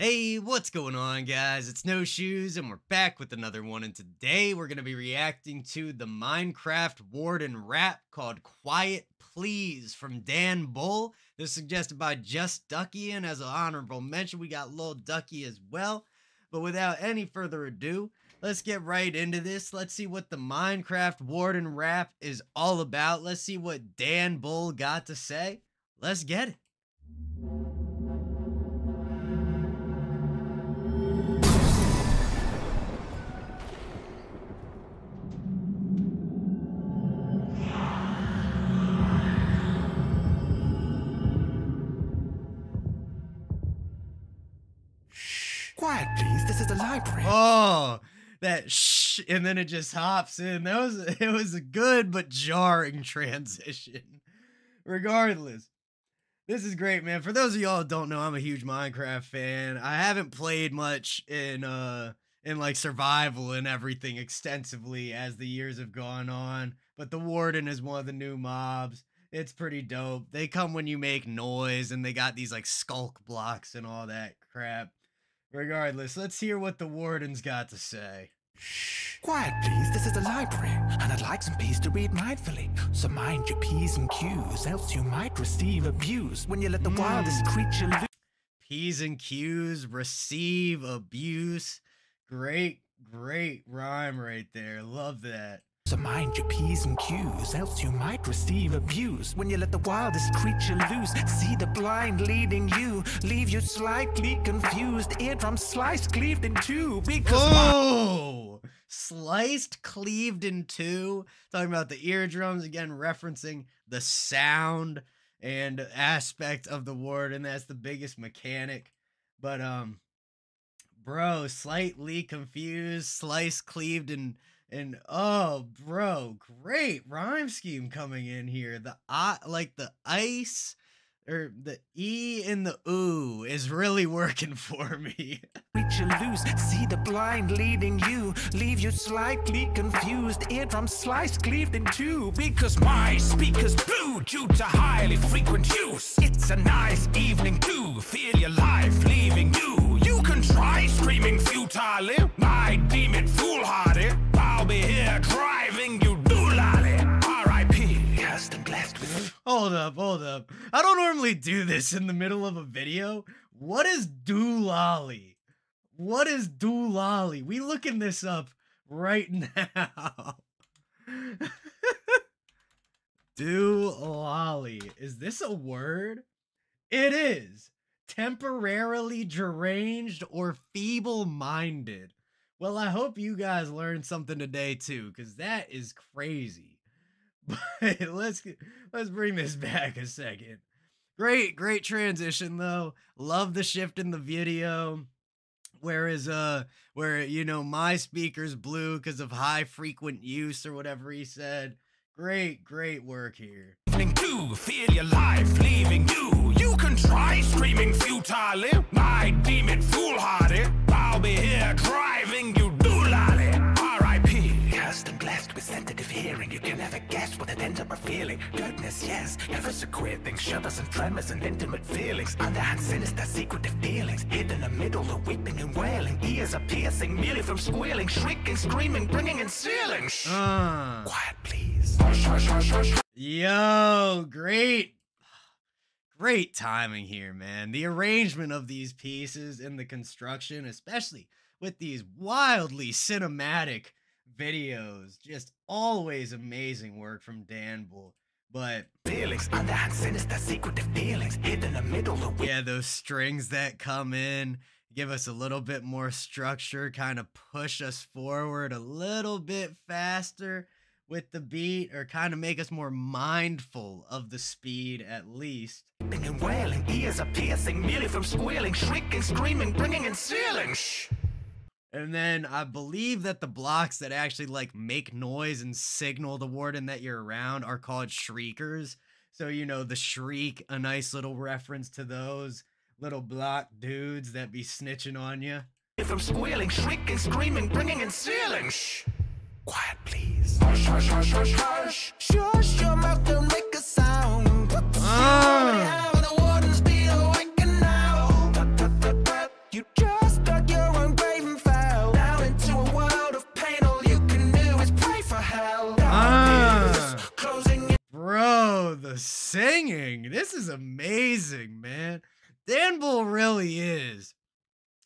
Hey, what's going on, guys? It's No Shoes, and we're back with another one. And today we're going to be reacting to the Minecraft Warden rap called Quiet Please from Dan Bull. This is suggested by Just Ducky, and as an honorable mention, we got Lil Ducky as well. But without any further ado, let's get right into this. Let's see what the Minecraft Warden rap is all about. Let's see what Dan Bull got to say. Let's get it. Quiet, please. This is the library. Oh, that shh, and then it just hops in. That was it was a good but jarring transition. Regardless, this is great, man. For those of y'all don't know, I'm a huge Minecraft fan. I haven't played much in uh in like survival and everything extensively as the years have gone on, but the Warden is one of the new mobs. It's pretty dope. They come when you make noise and they got these like sculk blocks and all that crap. Regardless, let's hear what the warden's got to say. Shh. Quiet, please. This is the library, and I'd like some peace to read mindfully. So mind your P's and Q's, else you might receive abuse when you let the mm. wildest creature loose. P's and Q's, receive abuse. Great, great rhyme right there. Love that. So mind your P's and Q's, else you might receive abuse when you let the wildest creature loose. See the blind leading you, leave you slightly confused. Eardrum sliced, cleaved in two. Because oh, sliced, cleaved in two. Talking about the eardrums again, referencing the sound and aspect of the word, and that's the biggest mechanic. But um, bro, slightly confused, sliced, cleaved, and and oh, bro, great rhyme scheme coming in here. The I like the ice or the E in the ooh is really working for me. Reach you loose, see the blind leading you, leave you slightly confused, eardrum sliced, cleaved in two, because my speakers blew due to highly frequent use. It's a nice evening to feel your life leaving you. You can try screaming futilely, I deem it foolhardy Hold up, hold up. I don't normally do this in the middle of a video. What is doolally? What is doolally? We looking this up right now. doolally. Is this a word? It is. Temporarily deranged or feeble minded. Well, I hope you guys learned something today too, because that is crazy. But let's let's bring this back a second. Great, great transition though. Love the shift in the video. Whereas uh where you know my speakers blew because of high frequent use or whatever he said. Great, great work here. Feel your life leaving you. You can try screaming futilely. I deem it foolhardy. I'll be here guess what it ends up feeling. Goodness, yes. Ever so queer things, shudders and tremors and intimate feelings. Underhand sinister secretive dealings. Hid in the middle of weeping and wailing. Ears are piercing merely from squealing. Shrieking, screaming, bringing in ceilings. Uh. Quiet, please. Yo, great great timing here, man. The arrangement of these pieces and the construction, especially with these wildly cinematic videos, just always amazing work from Dan Bull. But feelings underhand sinister secretive feelings hidden in the middle of yeah, those strings that come in give us a little bit more structure, kind of push us forward a little bit faster with the beat or kind of make us more mindful of the speed at least. And wailing, ears are piercing merely from squealing, shrieking, screaming, bringing in ceilings. And then I believe that the blocks that actually like make noise and signal the warden that you're around are called shriekers. So you know the shriek, a nice little reference to those little block dudes that be snitching on you. From squealing, shrieking, screaming, bringing in ceilings. Quiet, please. Hush, hush, hush, hush, hush. Shush your mouth, singing. This is amazing, man. Dan Bull really is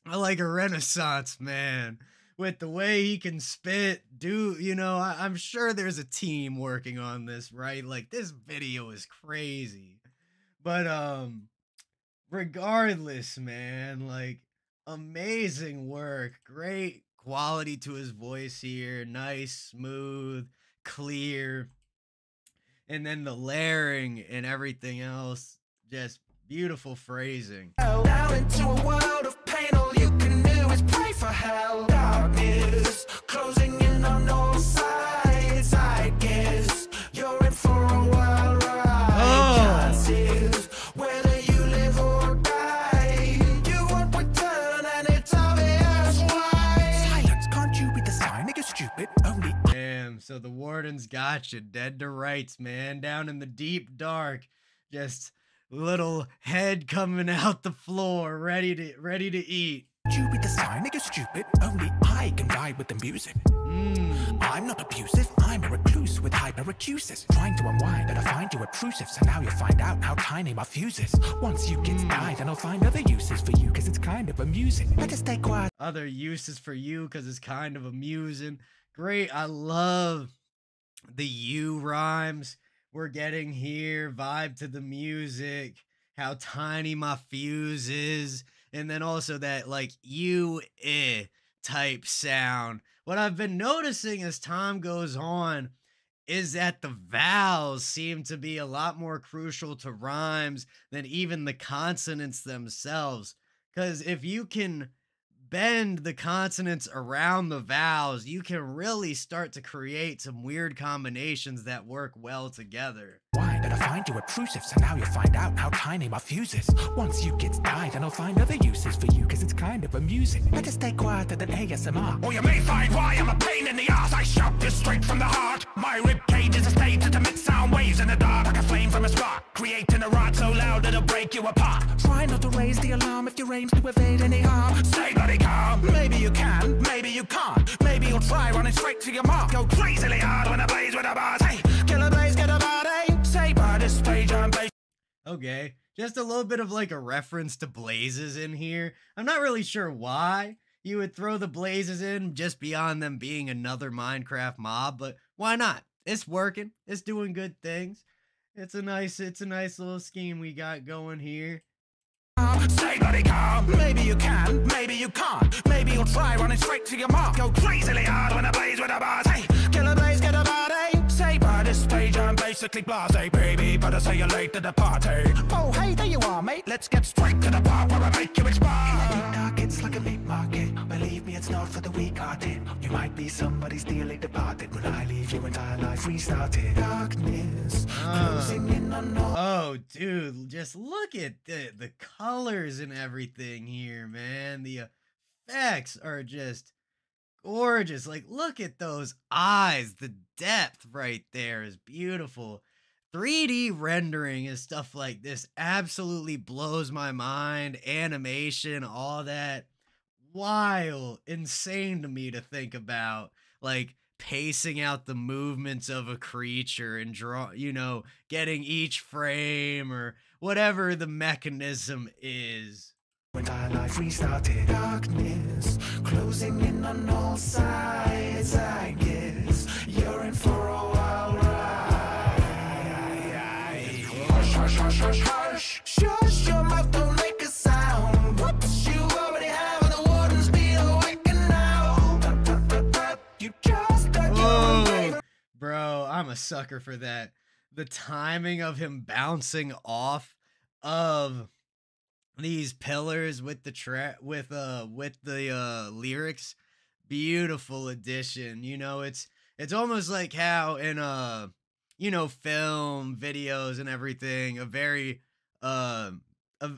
like a renaissance man with the way he can spit. Do you know? I, I'm sure there's a team working on this, right? Like this video is crazy, but um, regardless, man, like amazing work, great quality to his voice here, nice, smooth, clear, and then the layering and everything else, just beautiful phrasing. Now into a world of pain, all you can do is pray for hell. Darkness closing in on all sides. I guess you're in for a wild ride. Oh. So the warden's got you dead to rights, man. Down in the deep dark, just little head coming out the floor, ready to ready to eat. you read the sign? Nigga, stupid. Only I can ride with the music. Mmm. I'm not abusive, I'm a recluse with hyperacusis. Trying to unwind, and I find you obtrusive. So now you'll find out how tiny my fuse is. Once you get hmm. die, then I'll find other uses for you, cause it's kind of amusing. Better stay quiet. Other uses for you because it's kind of amusing. Great, I love the U rhymes we're getting here. Vibe to the music, how tiny my fuse is, and then also that like you eh type sound. What I've been noticing as time goes on is that the vowels seem to be a lot more crucial to rhymes than even the consonants themselves. Because if you can bend the consonants around the vowels, you can really start to create some weird combinations that work well together. Why did I find you obtrusive? So now you'll find out how tiny my fuse is. Once you get die, then I'll find other uses for you, cause it's kind of amusing. Better stay quieter than ASMR. Or you may find why I'm a pain in the ass. I shout this straight from the heart. My rib cage is a stage that emits sound waves in the dark, like a flame from a spark. Creating a rod so loud it'll break you apart. Try not to raise the alarm if your aims to evade any harm. Stay bloody calm. Maybe you can, maybe you can't. Maybe you'll try running straight to your mark. Go crazily hard when I blaze with a bars. Hey, Okay, just a little bit of like a reference to blazes in here. I'm not really sure why you would throw the blazes in just beyond them being another Minecraft mob, but why not? It's working. It's doing good things. It's a nice it's a nice little scheme we got going here. Bloody calm. Maybe you can, maybe you can't. Maybe you'll try running straight to your mark. Go crazily hard when blaze with bars. Hey, kill a blaze, basically blasé, baby. But I say you're late to the party. Oh, hey, there you are, mate. Let's get straight to the part where I make you expire. Dark, it's like a meat market. Believe me, it's not for the weak-hearted. You might be somebody's dearly departed. When I leave, your entire life restarted. Darkness, ah. closing in on all. Oh, dude, just look at the the colors and everything here, man. The effects are just gorgeous. Like, look at those eyes. The depth right there is beautiful. 3D rendering and stuff like this absolutely blows my mind. Animation, all that. Wild, insane to me to think about. Like, pacing out the movements of a creature and draw, you know, getting each frame or whatever the mechanism is. Entire life restarted. Darkness closing in on all sides. I guess you're in for a wild ride. Hush, hush, hush, hush, hush. Shush your mouth, don't make a sound. Whoops, you already have the now. You just got bro, I'm a sucker for that. The timing of him bouncing off of these pillars with the track with uh with the uh lyrics. Beautiful addition you know it's it's almost like how in uh you know film videos and everything a very uh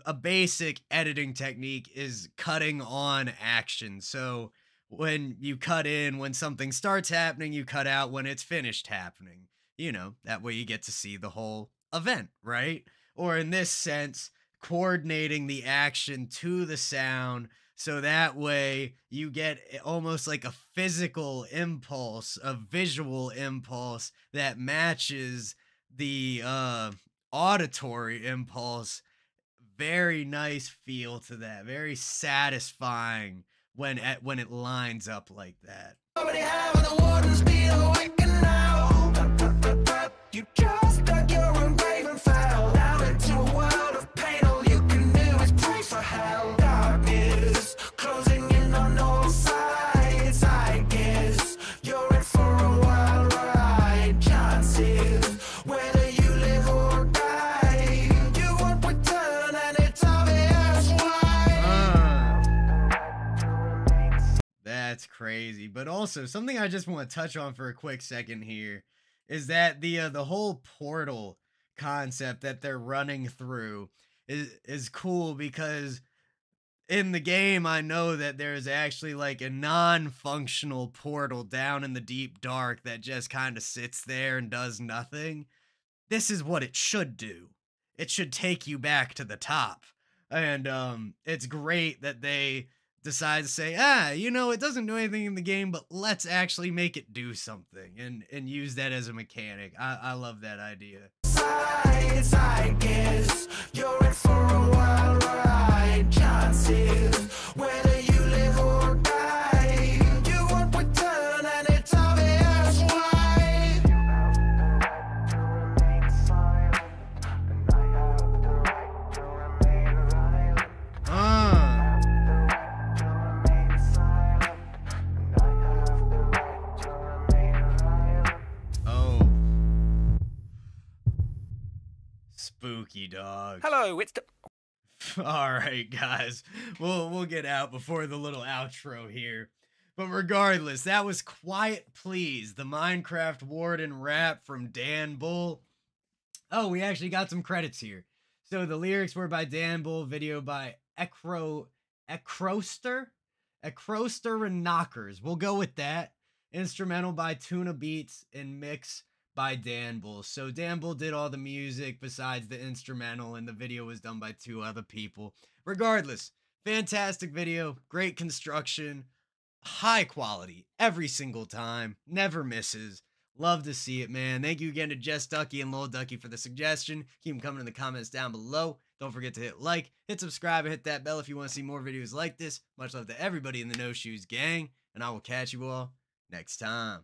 a basic editing technique is cutting on action. So when you cut in when something starts happening you cut out when it's finished happening. You know that way you get to see the whole event right? Or in this sense coordinating the action to the sound so that way you get almost like a physical impulse a visual impulse that matches the uh auditory impulse. Very nice feel to that. Very satisfying when it, when it lines up like that. Also something I just want to touch on for a quick second here is that the uh, the whole portal concept that they're running through is is cool because in the game I know that there's actually like a non-functional portal down in the deep dark that just kind of sits there and does nothing. This is what it should do. It should take you back to the top. And um it's great that they decide to say, ah, you know, it doesn't do anything in the game, but let's actually make it do something and and use that as a mechanic. I, I love that idea. sides, Dog. Hello, it's the. All right, guys. We'll we'll get out before the little outro here. But regardless, that was Quiet Please, the Minecraft Warden rap from Dan Bull. Oh, we actually got some credits here. So the lyrics were by Dan Bull, video by Ecro Ecroster? Ecroster and Knockers. We'll go with that. Instrumental by Tuna Beats and mix by Dan Bull. So Dan Bull did all the music besides the instrumental, and the video was done by two other people. Regardless, fantastic video, great construction, high quality every single time, never misses. Love to see it, man. Thank you again to Jess Ducky and Lil Ducky for the suggestion. Keep them coming in the comments down below. Don't forget to hit like, hit subscribe, and hit that bell if you want to see more videos like this. Much love to everybody in the No Shoes gang, and I will catch you all next time.